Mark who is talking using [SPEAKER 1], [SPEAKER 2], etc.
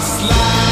[SPEAKER 1] slide.